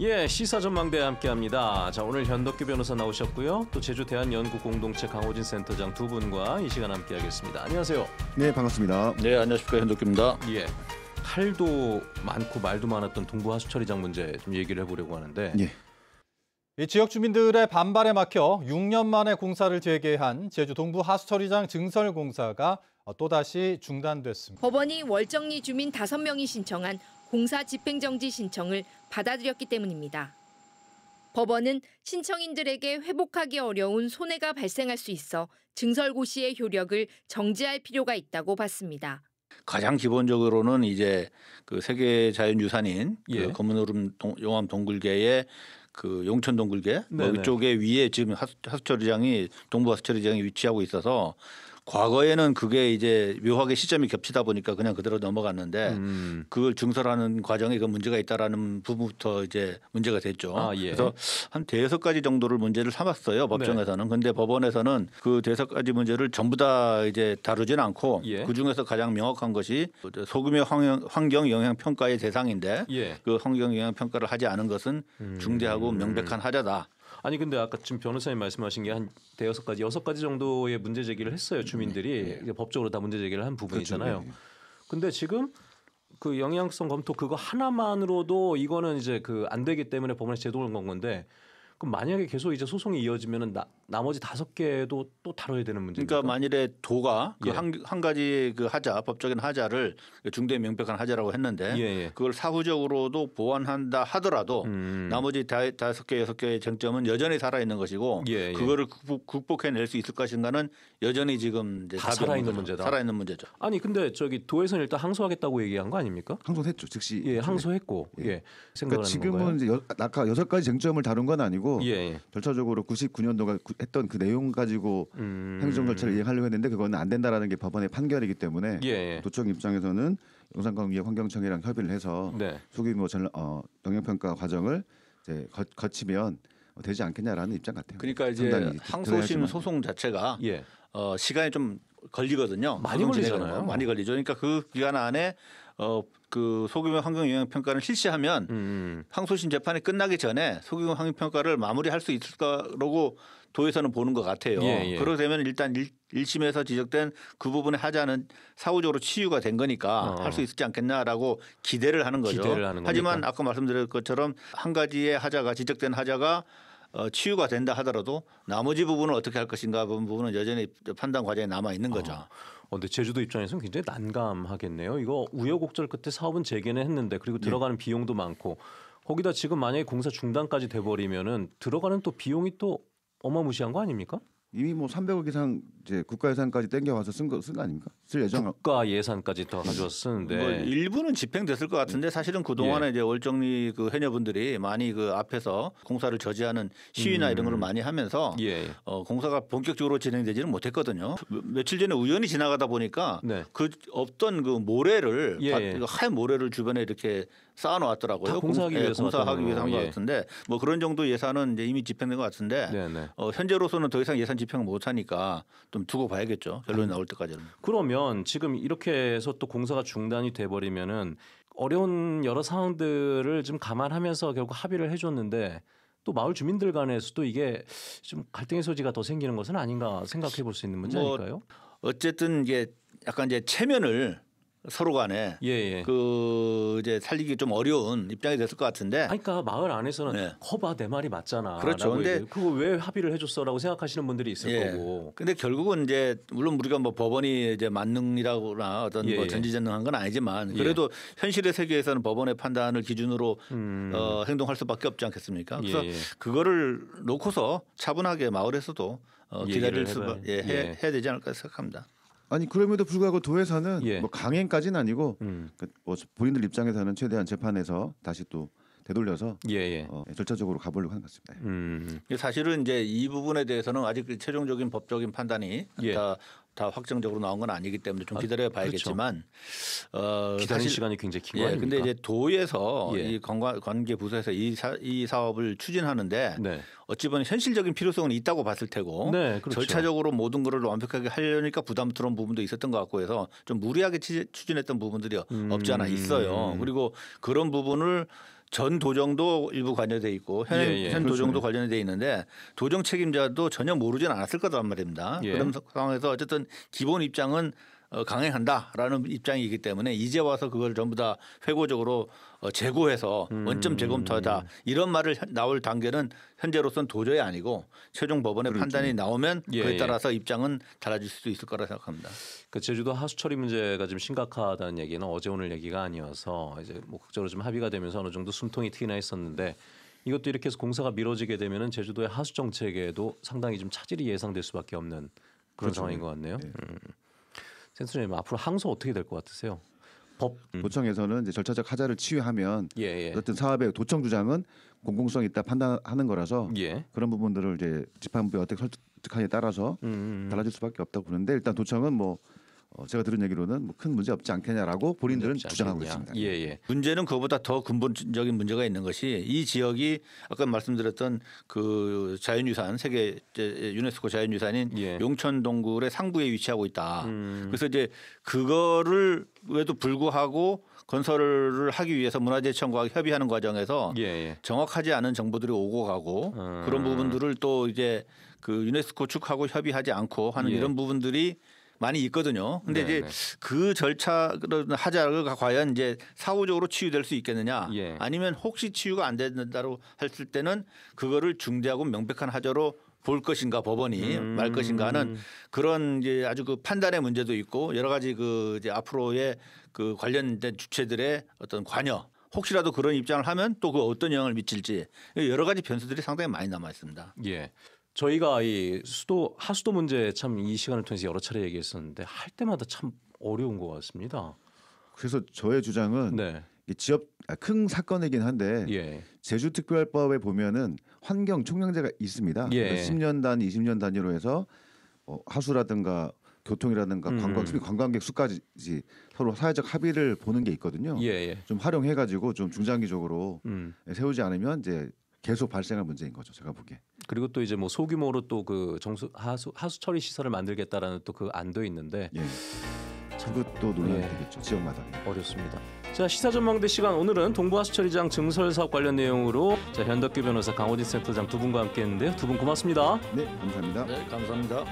예, 시사 전망대 함께합니다. 자, 오늘 현덕규 변호사 나오셨고요. 또 제주 대한연구 공동체 강호진 센터장 두 분과 이 시간 함께하겠습니다. 안녕하세요. 네 반갑습니다. 네 안녕하십니까 현덕규입니다. 예, 할도 많고 말도 많았던 동부 하수처리장 문제 좀 얘기를 해보려고 하는데. 예. 이 지역 주민들의 반발에 막혀 6년 만에 공사를 재개한 제주 동부 하수처리장 증설 공사가 또다시 중단됐습니다. 법원이 월정리 주민 5명이 신청한 공사 집행정지 신청을 받아들였기 때문입니다. 법원은 신청인들에게 회복하기 어려운 손해가 발생할 수 있어 증설고시의 효력을 정지할 필요가 있다고 봤습니다. 가장 기본적으로는 이제 그 세계 자연유산인 예. 그 검은오름 동, 용암 동굴계의 그 용천 동굴계 뭐 네네. 이쪽에 위에 지금 하수, 하수 처리장이 동부 하수처리장이 위치하고 있어서 과거에는 그게 이제 묘하게 시점이 겹치다 보니까 그냥 그대로 넘어갔는데 음, 그걸 증설하는 과정에 그 문제가 있다라는 부분부터 이제 문제가 됐죠. 아, 예. 그래서 한 대여섯 가지 정도를 문제를 삼았어요 법정에서는. 근데 법원에서는 그 대여섯 가지 문제를 전부 다 이제 다루지는 않고 예. 그 중에서 가장 명확한 것이 환경, 환경 영향 평가의 대상인데 예. 그 환경 영향 평가를 하지 않은 것은 음. 중대하고 명백한 하자다. 아니 근데 아까 지금 변호사님 말씀하신 게 한 대여섯 가지, 여섯 가지 정도의 문제 제기를 했어요 주민들이 이게 법적으로 다 문제 제기를 한 부분이잖아요. 그렇죠. 네. 근데 지금 그 영향성 검토 그거 하나만으로도 이거는 이제 그 안 되기 때문에 법원에 제도를 건 건데 그럼 만약에 계속 이제 소송이 이어지면은 나, 나머지 다섯 개도 또 다뤄야 되는 문제입니까? 그러니까 만일에 도가 예. 그한한 가지 그 하자 법적인 하자를 중대 명백한 하자라고 했는데 예, 예. 그걸 사후적으로도 보완한다 하더라도 음. 나머지 다, 다섯 개 여섯 개의 쟁점은 여전히 살아 있는 것이고 예, 예. 그거를 극복, 극복해낼 수 있을 것인가는 여전히 지금 이제 다 살아 있는 거죠. 문제다. 살아 있는 문제죠. 아니 근데 저기 도에서는 일단 항소하겠다고 얘기한 거 아닙니까? 항소했죠 즉시. 예, 항소했고 예, 예. 생각을 그러니까 지금은 건가요? 이제 여, 아까 여섯 가지 쟁점을 다룬 건 아니고 예, 예. 절차적으로 99년도가 했던 그 내용 가지고 음. 행정 절차를 이행하려고 했는데 그거는 안 된다라는 게 법원의 판결이기 때문에 예, 예. 도청 입장에서는 영산관계 환경청이랑 협의를 해서 네. 소규모 전, 어, 영향평가 과정을 이제 거, 거치면 되지 않겠냐라는 입장 같아요. 그러니까 이제 항소심. 소송 자체가 예. 어, 시간이 좀 걸리거든요. 많이 걸리잖아요. 거 많이 걸리죠. 그러니까 그 기간 안에 어, 그 소규모 환경 영향 평가를 실시하면 음. 항소심 재판이 끝나기 전에 소규모 환경 평가를 마무리할 수 있을까라고 도에서는 보는 것 같아요. 예, 예. 그러게 되면 일단 일, 1심에서 지적된 그 부분의 하자는 사후적으로 치유가 된 거니까 어. 할수 있지 않겠냐라고 기대를 하는 거죠. 기대를 하는 하지만. 아까 말씀드린 것처럼 한 가지의 하자가 지적된 하자가 어, 치유가 된다 하더라도 나머지 부분을 어떻게 할 것인가 그 부분은 여전히 판단 과정에 남아 있는 거죠. 어, 근데 제주도 입장에서는 굉장히 난감하겠네요. 이거 우여곡절 끝에 사업은 재개는 했는데 그리고 들어가는 비용도 많고 거기다 지금 만약에 공사 중단까지 돼버리면은 들어가는 또 비용이 또 어마무시한 거 아닙니까? 이미 뭐 300억 이상 이제 국가 예산까지 땡겨와서 쓴거 쓴 거 아닙니까? 쓸 예정. 국가 예산까지 더 가져와 쓰는데 뭐 일부는 집행됐을 것 같은데 사실은 그 동안에 예. 이제 월정리 그 해녀분들이 많이 그 앞에서 공사를 저지하는 시위나 이런 걸 많이 하면서 음. 예. 어, 공사가 본격적으로 진행되지는 못했거든요. 며- 며칠 전에 우연히 지나가다 보니까 네. 그 없던 그 모래를 예, 바- 예. 그 하얀 모래를 주변에 이렇게 쌓아놓았더라고요. 다 공사하기 공- 예, 위해서 공사하기 위해서 한것 거. 예. 같은데 뭐 그런 정도 예산은 이제 이미 집행된 것 같은데 네네. 어, 현재로서는 더 이상 예산 집행을 못 하니까 좀 두고 봐야겠죠. 결론이 나올 때까지는. 그러면 지금 이렇게 해서 또 공사가 중단이 돼버리면은 어려운 여러 상황들을 좀 감안하면서 결국 합의를 해줬는데 또 마을 주민들 간에서도 이게 좀 갈등의 소지가 더 생기는 것은 아닌가 생각해 볼 수 있는 문제 뭐 아닐까요? 어쨌든 이게 약간 이제 체면을 서로 간에 예, 예. 그 이제 살리기 좀 어려운 입장이 됐을 것 같은데 아니, 그러니까 마을 안에서는 네. 거봐 내 말이 맞잖아. 그렇죠. 근데-. 그거 왜 합의를 해줬어라고 생각하시는 분들이 있을 예. 거고. 근데 결국은 이제 물론 우리가 뭐 법원이 이제 만능이라거나 어떤 예, 뭐 예. 전지전능한 건 아니지만 예. 그래도 현실의 세계에서는 법원의 판단을 기준으로 음. 어, 행동할 수밖에 없지 않겠습니까? 그래서. 그거를 놓고서 차분하게 마을에서도 어, 기다릴 얘기를 수 해봐야- 예, 해, 예. 해야 되지 않을까 생각합니다. 아니 그럼에도 불구하고 도에서는 예. 뭐 강행까지는 아니고 음. 그, 뭐 본인들 입장에서는 최대한 재판에서 다시 또 되돌려서 예, 예. 어, 절차적으로 가보려고 하는 것 같습니다. 음. 사실은 이제 이 부분에 대해서는 아직 그 최종적인 법적인 판단이 예. 다, 다 확정적으로 나온 건 아니기 때문에 좀 기다려 봐야겠지만 어, 기다리는 시간이 굉장히 긴거 예, 아닙니까? 근데 이제 도에서 예. 이 관관, 관계 부서에서 이, 사, 이 사업을 추진하는데 네. 어찌 보면 현실적인 필요성은 있다고 봤을 테고 네, 그렇죠. 절차적으로 모든 거를 완벽하게 하려니까 부담스러운 부분도 있었던 것 같고 해서 좀 무리하게 추- 추진했던 부분들이 음. 없지 않아 있어요. 그리고 그런 부분을 전 도정도 일부 관여돼 있고 현, 예, 예. 현 도정도 그렇죠. 관련돼 있는데 도정 책임자도 전혀 모르진 않았을 거란 말입니다. 예. 그런 상황에서 어쨌든 기본 입장은 어, 강행한다라는 입장이기 때문에 이제 와서 그걸 전부 다 회고적으로 어, 재고해서 음. 원점 재검토하다 이런 말을 현- 나올 단계는 현재로서는 도저히 아니고 최종 법원의 그렇죠. 판단이 나오면 예, 그에 예. 따라서 입장은 달라질 수도 있을 거라 생각합니다. 그 제주도 하수 처리 문제가 좀 심각하다는 얘기는 어제 오늘 얘기가 아니어서 이제 뭐 국적으로 좀 합의가 되면서 어느 정도 숨통이 트이나 했었는데 이것도 이렇게 해서 공사가 미뤄지게 되면은 제주도의 하수 정책에도 상당히 좀 차질이 예상될 수밖에 없는 그런 그렇죠. 상황인 것 같네요. 네. 음. 센터님 앞으로 항소 어떻게 될 것 같으세요? 법 음. 도청에서는 이제 절차적 하자를 치유하면 예, 예. 어쨌든 사업의 도청 주장은 공공성 있다 판단하는 거라서 예. 그런 부분들을 이제 재판부에 어떻게 설득하냐에 따라서 음, 음. 달라질 수밖에 없다고 보는데 일단 도청은 뭐 어, 제가 들은 얘기로는 뭐 큰 문제 없지 않겠냐라고 본인들은 없지 주장하고 않겠냐. 있습니다. 예, 예. 문제는 그보다 더 근본적인 문제가 있는 것이 이 지역이 아까 말씀드렸던 그 자연유산 세계 유네스코 자연유산인 예. 용천 동굴의 상부에 위치하고 있다. 음. 그래서 이제 그거를 외에도 불구하고 건설을 하기 위해서 문화재청과 협의하는 과정에서 예, 예. 정확하지 않은 정보들이 오고 가고 음. 그런 부분들을 또 이제 그 유네스코 측하고 협의하지 않고 하는 예. 이런 부분들이 많이 있거든요. 근데 네, 이제 네. 그 절차를 하자가 과연 이제 사후적으로 치유될 수 있겠느냐 예. 아니면 혹시 치유가 안 된다고 했을 때는 그거를 중대하고 명백한 하자로 볼 것인가 법원이 음. 말 것인가 하는 그런 이제 아주 그 판단의 문제도 있고 여러 가지 그 이제 앞으로의 그 관련된 주체들의 어떤 관여 혹시라도 그런 입장을 하면 또 그 어떤 영향을 미칠지 여러 가지 변수들이 상당히 많이 남아 있습니다. 예. 저희가 이 수도 하수도 문제 참 이 시간을 통해서 여러 차례 얘기했었는데 할 때마다 참 어려운 것 같습니다. 그래서 저의 주장은 네. 이 지역 아, 큰 사건이긴 한데 예. 제주특별법에 보면은 환경 총량제가 있습니다. 예. 그러니까 10년 단, 20년 단위로 해서 뭐 하수라든가 교통이라든가 음. 관광 특히 관광객 수까지 서로 사회적 합의를 보는 게 있거든요. 예, 예. 좀 활용해 가지고 좀 중장기적으로 음. 세우지 않으면 이제 계속 발생할 문제인 거죠. 제가 보기에. 그리고 또 이제 뭐 소규모로 또 그 정수 하수 하수 처리 시설을 만들겠다라는 또 그 안도 있는데 예. 그것도 논의가 예. 되겠죠. 지역마다. 어렵습니다. 자 시사 전망대 시간 오늘은 동부 하수 처리장 증설 사업 관련 내용으로 자 현덕규 변호사 강호진 센터장 두 분과 함께했는데요. 두 분 고맙습니다. 네, 감사합니다. 네, 감사합니다.